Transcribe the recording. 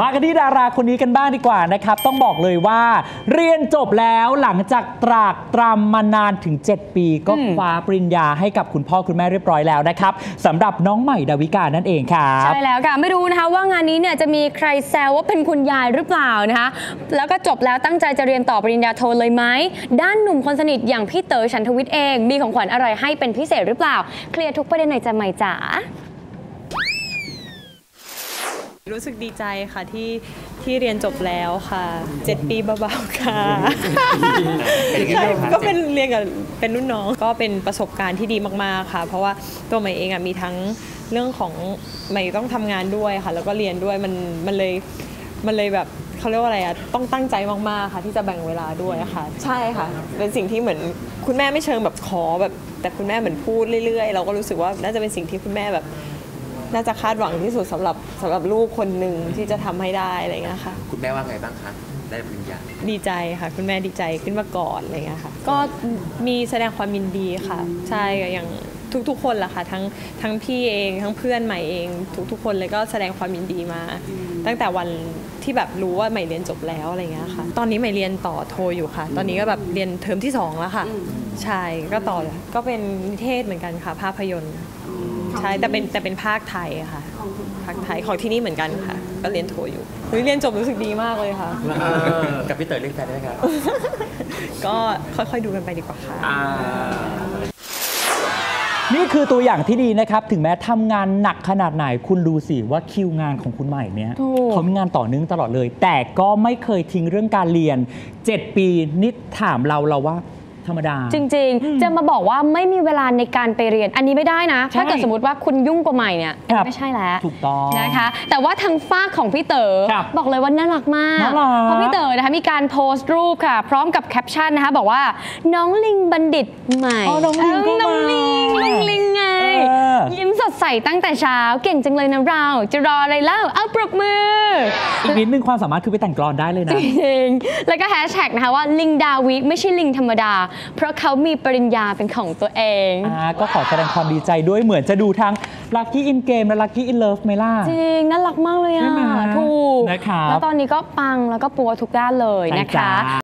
มากันที่ดาราคนนี้กันบ้างดีกว่านะครับ ต้องบอกเลยว่า เรียนจบแล้วหลังจากตรากตรำมานานถึง 7 ปี ก็คว้าปริญญาให้กับคุณพ่อคุณแม่เรียบร้อยแล้วนะครับสำหรับน้องใหม่ดาวิกานั่นเองครับใช่แล้วค่ะ ไม่รู้นะคะว่างานนี้เนี่ยจะมีใครแซวว่าเป็นคุณยายหรือเปล่านะคะ แล้วก็จบแล้วตั้งใจจะเรียนต่อปริญญาโทเลยไหมด้านหนุ่มคนสนิทอย่างพี่เต๋อฉันทวิทย์เอง มีของขวัญอะไรให้เป็นพิเศษหรือเปล่า เคลียร์ทุกประเด็นในอยจะไหม่จ๋า รู้สึกดีใจค่ะที่ที่เรียนจบแล้วค่ะ 7 ปีเบาๆค่ะใช่ก็เป็นเรียนกับเป็นรุ่นน้องก็เป็นประสบการณ์ที่ดีมากๆค่ะ เพราะว่าตัวใหม่เองอะมีทั้งเรื่องของใหม่ต้องทำงานด้วยค่ะ แล้วก็เรียนด้วยมันมันเลยมันเลยแบบเขาเรียกว่าอะไรอะต้องตั้งใจมากๆค่ะที่จะแบ่งเวลาด้วยค่ะ ใช่ค่ะ เป็นสิ่งที่เหมือนคุณแม่ไม่เชิงแบบขอแบบ แต่คุณแม่เหมือนพูดเรื่อยๆ เราก็รู้สึกว่าน่าจะเป็นสิ่งที่คุณแม่แบบ น่าจะคาดหวังที่สุดสำหรับสำหรับลูกคนหนึ่งที่จะทำให้ได้อะไรเงี้ยค่ะ คุณแม่ว่าไงบ้างคะได้ปริญญาดีใจค่ะ คุณแม่ดีใจขึ้นมาก่อนอะไรเงี้ยค่ะ ก็มีแสดงความยินดีค่ะ ใช่อย่างทุกๆ คนละค่ะทั้งทั้งพี่เองทั้งเพื่อนใหม่เอง ทุกๆ คนเลยก็แสดงความยินดีมา ตั้งแต่วันที่แบบรู้ว่าใหม่เรียนจบแล้วอะไรเงี้ยค่ะ ตอนนี้ใหม่เรียนต่อโทอยู่ค่ะ ตอนนี้ก็แบบเรียนเทอมที่สองแล้วค่ะ ใช่ก็ต่อเลยก็เป็นนิเทศเหมือนกันค่ะ ภาพยนตร์ ใช่แต่เป็นแต่เป็นภาคไทยค่ะ ภาคไทยของที่นี่เหมือนกันค่ะ ก็เรียนโทอยู่เฮ้ยเรียนจบรู้สึกดีมากเลยค่ะ กับพี่เต๋อเล่นแฟนได้ไหมครับ ก็ค่อยๆดูกันไปดีกว่าค่ะนี่คือตัวอย่างที่ดีนะครับ ถึงแม้ทำงานหนักขนาดไหนคุณดูสิว่าคิวงานของคุณใหม่เนี่ยถูกเขามีงานต่อเนื่องตลอดเลย แต่ก็ไม่เคยทิ้งเรื่องการเรียน 7 ปีนิดถามเราเราว่า ธรรมดา จริง ๆ จะมาบอกว่าไม่มีเวลาในการไปเรียนอันนี้ไม่ได้นะใช่ถ้าเกิดสมมติว่าคุณยุ่งกว่าใหม่เนี่ยอันครันี้บไม่ใช่แล้วถูกต้องนะคะ แต่ว่าทางฝากของพี่เต๋อครับบอกเลยว่าน่ารักมากน่ารัก เพราะพี่เต๋อนะคะมีการโพสต์รูปค่ะ พร้อมกับแคปชั่นนะคะบอกว่าน้องลิงบัณฑิตใหม่อ๋อน้องลิงก็เน้องมาลิงน้องลิงไง เออ ยิ้มสดใสตั้งแต่เช้า เก่งจังเลยนะเรา จะรออะไรเล่าเอาปรบมือ อีกนิดนึงความสามารถคือไปแต่งกลอนได้เลยจนะริงๆแล้วก็แฮชแท็กนะคะว่าลิงดาวิกไม่ใช่ลิงธรรมดา เพราะเขามีปริญญาเป็นของตัวเองอ่าก็ขอแสดงความดีใจด้วยเหมือนจะดูทั้ง Lucky in Game และ Lucky in Love ไหมล่ะ จริง น่ารักมากเลยใช่อะไหมถูก นะครับแล้วตอนนี้ก็ปังแล้วก็ปัวทุกด้านเลยใช่นะคะจ้า